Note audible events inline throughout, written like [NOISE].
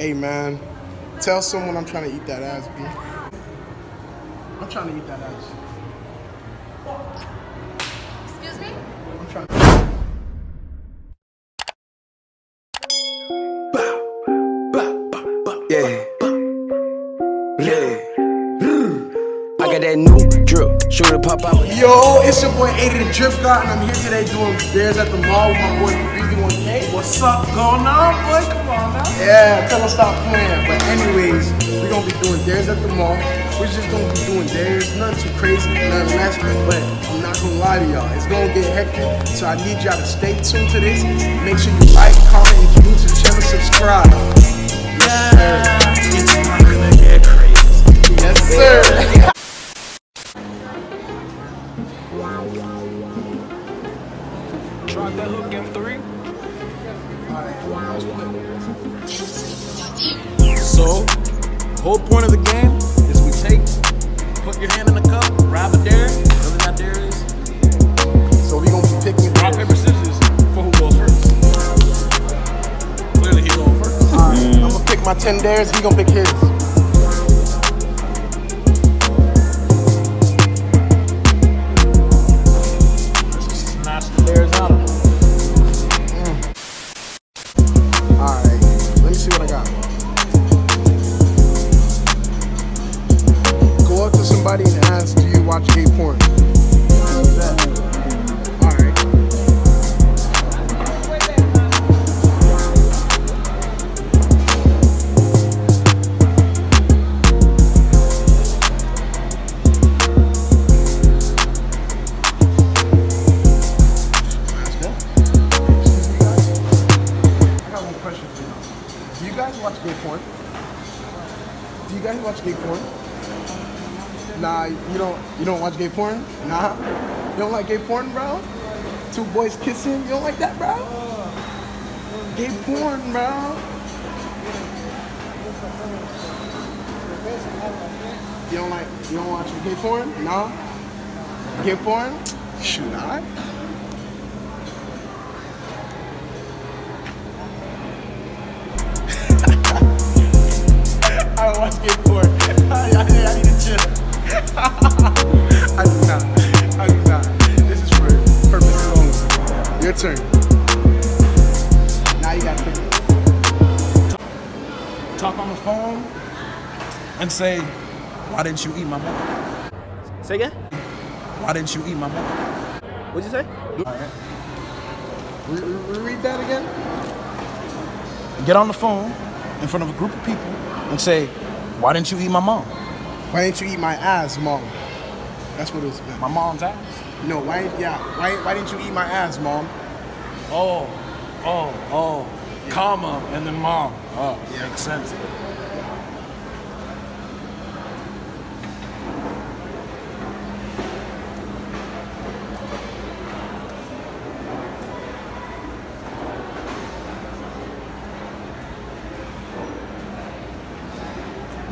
Hey man, tell someone I'm trying to eat that ass, B. I'm trying to eat that ass. Excuse me? I'm trying. Yeah. Yeah. I got that new drip. Shoot it pop out. Yo, it's your boy AD the Drip God, and I'm here today doing bears at the mall with my boy BZ1K. What's up going on, boy? Come on now. Yeah, tell us stop playing. But anyways, we're gonna be doing dares at the mall. We're just gonna be doing dares, nothing too crazy, nothing less. But I'm not gonna lie to y'all, it's gonna get hectic. So I need y'all to stay tuned to this. Make sure you like, comment, and if you're new to the channel, subscribe. Yeah, it's not gonna get crazy. Yes, sir. So, whole point of the game is we take, put your hand in the cup, grab a dare, whatever that dare is, So we gonna be picking rock, paper, scissors for who goes first. Clearly, he going first. I'm gonna pick my 10 dares, he gonna pick his. Porn? Do you guys watch gay porn? Nah, you don't. You don't watch gay porn? Nah. You don't like gay porn, bro? Two boys kissing? You don't like that, bro? Gay porn, bro. You don't like? You don't watch gay porn? Nah. Gay porn? Should I. I don't watch. I, I, I need to chill. I do not. I do not. This is for purposes only. Your turn. Now you got to pick. Talk on the phone and say, why didn't you eat my mother? Say again? Why didn't you eat my mother? What'd you say? Re- re- read that again. Get on the phone in front of a group of people and say, why didn't you eat my mom? Why didn't you eat my ass, mom? That's what it was. About. My mom's ass. No, why? Yeah, why? Why didn't you eat my ass, mom? Oh, oh, oh, comma, and then mom. Oh, Yeah. makes sense.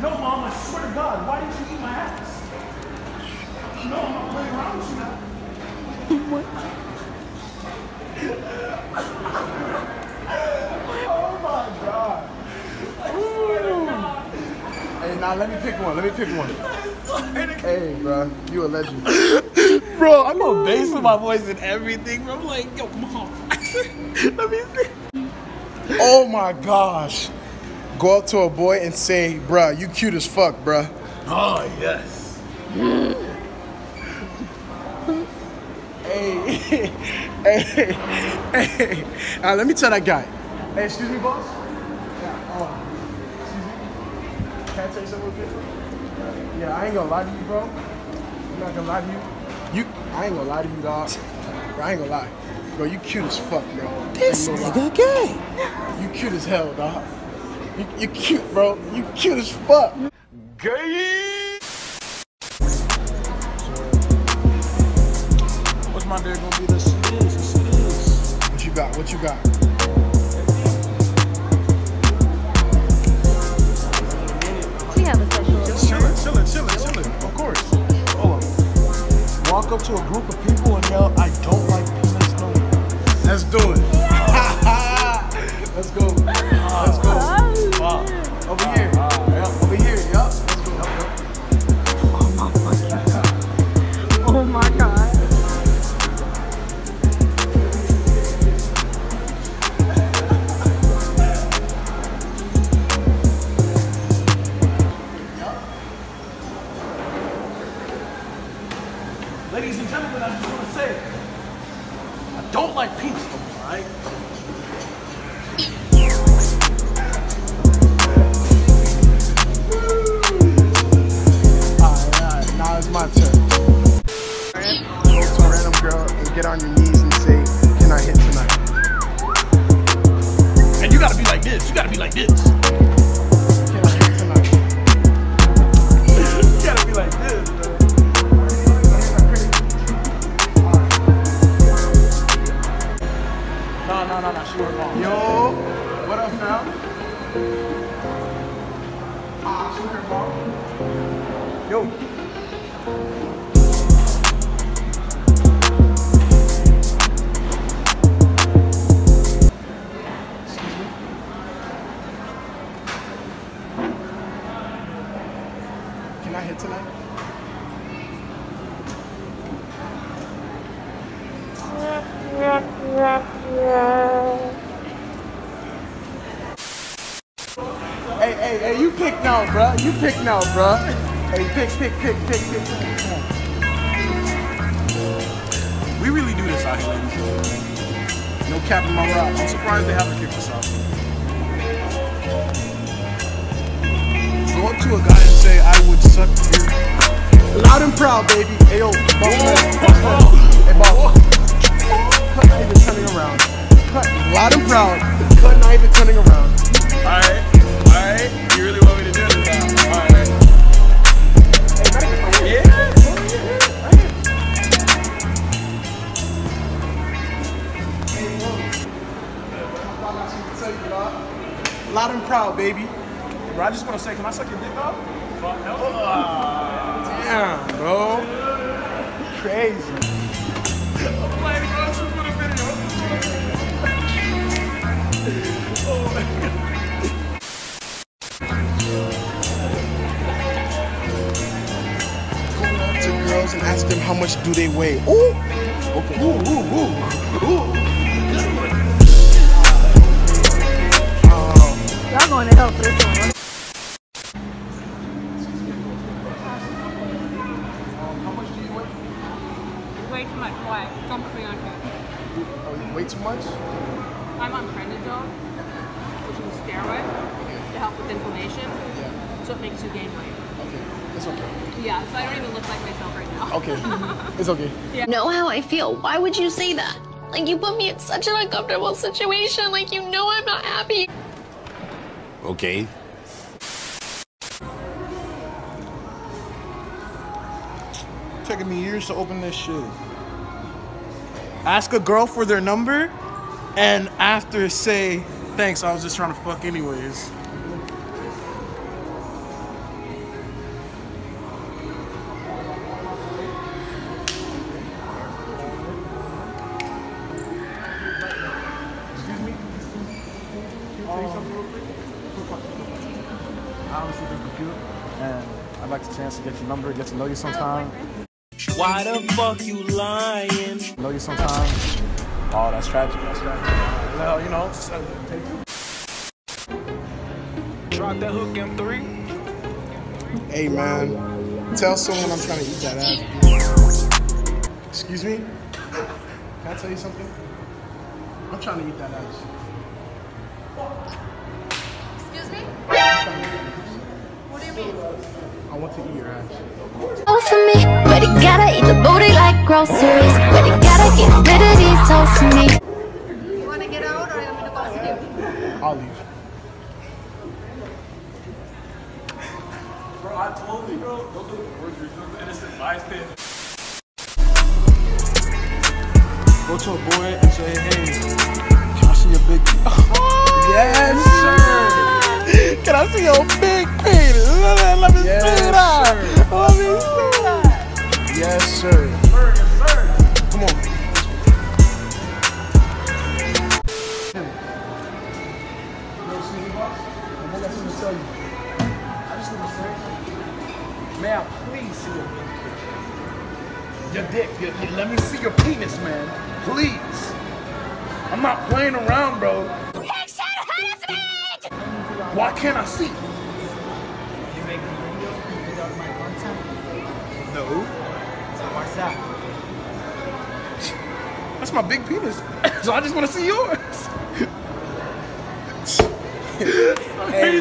No, mom, I swear to God, why didn't you eat my ass? No, I'm not playing around with you now. Hey, now let me pick one. Let me pick one. Hey, bro, you a legend. [LAUGHS] Bro, I'm on bass with my voice and everything. Bro, I'm like, yo, mom. [LAUGHS] Let me see. Oh my gosh. Go up to a boy and say, bruh, you cute as fuck, bruh. Oh, yes. Hey, [LAUGHS] hey, hey. Now let me tell that guy. Hey, excuse me, boss. I tell you something real quick? Yeah, I ain't gonna lie to you, bro. I'm not gonna lie to you. You, I ain't gonna lie to you, dog. Bro, I ain't gonna lie. Bro, you cute as fuck, bro. This nigga gay. You cute as hell, dog. You, you cute, bro. You cute as fuck. Gay. What's my dare gonna be? This it is. This it is. What you got? What you got? Walk up to a group of people and yell, I don't like peanuts no more. Let's do it. [LAUGHS] Let's go. And gentlemen, I just want to say, I don't like stuff, alright? Alright, alright, now it's my turn. Go to a random girl and get on your knees and say, Can I hit tonight? And you gotta be like this. You gotta be like this. Can I hit tonight? Hey, hey, hey, you pick now, bruh. You pick now, bruh. Hey, pick, pick, pick, pick, pick. On. We really do this out here, ladies. No cap in my rock. I'm surprised they haven't kicked us out. Suck your... Loud and proud, baby. Hey, yo, boss man. Hey, boss. Cut not even turning around. Cut loud and proud. Cut not even turning around. Alright, alright. You really want me to do this now? Alright. Hey, man. Yeah. Loud and proud, baby. Bro, I just want to say, can I suck your dick off? Damn, bro. Crazy. A video. Go up to girls and ask them how much do they weigh. Ooh. Okay. Ooh, ooh, ooh. Ooh. How Why would you say that? Like, you put me in such an uncomfortable situation. Like, you know I'm not happy. Okay. Taking me years to open this shit. Ask a girl for their number, and after say, Thanks, I was just trying to fuck anyways. Honestly think you're and I'd like the chance to get your number, get to know you sometime. Why the fuck you lying? Know you sometime. Oh, that's tragic. That's tragic. Well, you know, just, uh, Drop that hook in three. Hey man, tell someone I'm trying to eat that ass. Excuse me? Can I tell you something? I'm trying to eat that ass. Excuse me? I want to eat your ass. Oh, for me, but it gotta eat the booty like groceries. But it gotta get rid of these hoes for me. You want to get out or you want me to go with you? I'll leave. Bro, I told you, bro. Don't do the groceries. Don't do innocent bystander. Go to a boy and say, hey, can I see your big [LAUGHS] Yes, sir. Can I see your big penis? Let, let me Yes, see that. sir. Let me see that. Yes, sir. Come on. Yo, Sneaky Boss, I got something to tell. I just want to say, may I please see your dick? Your dick. Your, your- let me see your penis, man. Please. I'm not playing around, bro. Why can't I see? You make a video without my content? No. So what's that? That's my big penis. [COUGHS] so I just want to see yours. Hey.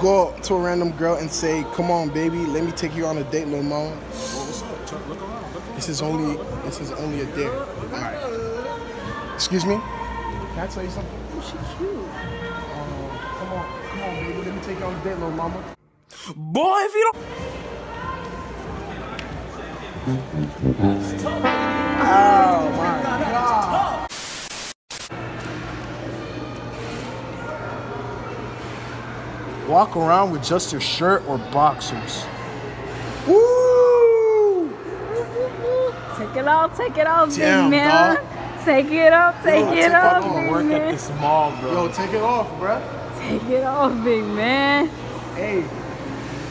Go up to a random girl and say, "Come on, baby, let me take you on a date, little mama." What's up? Look around. Look around. This is only this is only a dare. All right. Excuse me. Can I tell you something? Oh, she's cute. Uh, come on, come on, baby, let me take you on a date, little mama. Boy, if you don't. Oh my god. Walk around with just your shirt or boxers. Woo! Take it all, take it all, Damn, big man. dog. Take it off, take Yo, it take off, fucking big Work at man. this mall, bro. Yo, take it off, bruh. Take it off, big man. Hey,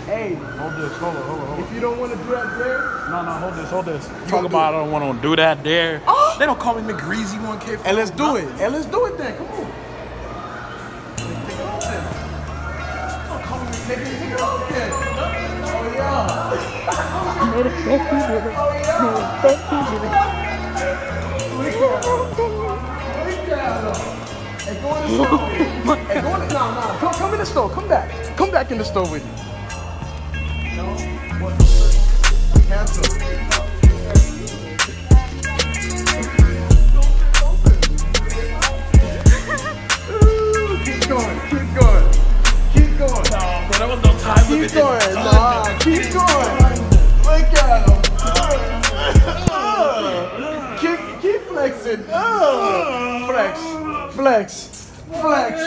hey, Hold this. Hold it. Hold it. Hold it. if you don't want to do that dare, No, no. Hold this. Hold this. gonna Talk do about I don't want to do that there. [GASPS] Oh. They don't call me McGreasy 1K. and let's do it. And let's do it then. Come on. Take it off then. Don't call me take it, take it off then. Oh yeah. Made a fake he did it. Oh yeah. Come, in the store. Come back. Come back in the store with me. Cancel. Keep going, keep going, keep going. Bro, there was no time Keep going, nah, keep going. Look at him. Uh, keep, keep flexing. Uh, flex, flex, flex.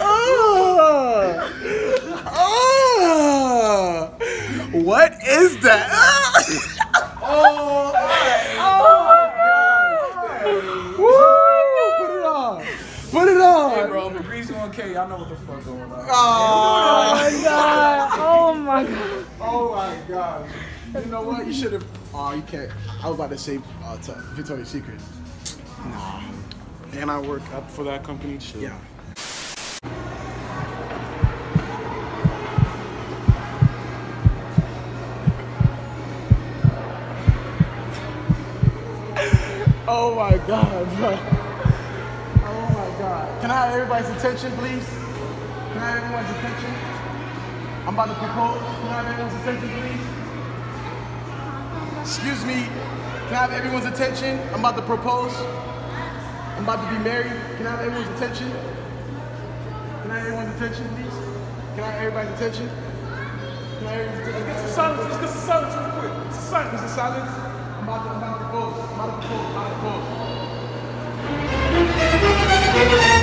Uh, uh, what is that? oh, Woo, put it on. Put it on. Hey, bro, McGreasy 1K. Y'all know what the fuck going on. Oh, Oh my god. Oh my god. Oh my gosh. You know what? You should have. Oh, you can't. I was about to say uh, to Victoria's Secret. Nah. And I work up. For that company, shit. Yeah. [LAUGHS] Oh my god, bro. Oh my god. Can I have everybody's attention, please? Can I have everyone's attention? I'm about to propose. Can I have everyone's attention, please? Excuse me. Can I have everyone's attention? I'm about to propose. I'm about to be married. Can I have everyone's attention? Can I have everyone's attention, please? Can I have everybody's attention? Can I have everyone's attention? Let's get some silence. Let's get some silence real quick. It's a silence. Silence. I'm about to, I'm about to propose. I'm about to propose. I'm about to propose.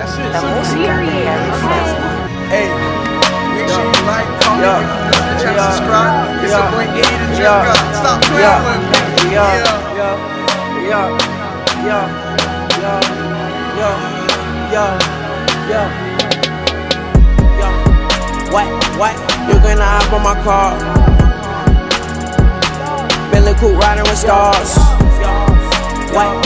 That's it. Hey, make sure you like, comment, Yeah. if you the channel, Yeah. subscribe. It's Yeah. your boy Eddie the Drip Yeah. God. Stop playing Yeah. with me. Yeah, Yeah. yeah, yeah, yeah, yeah, yeah, yeah, yeah, yeah. What, what? You gonna hop on my car? Bentley coupe riding with stars. White.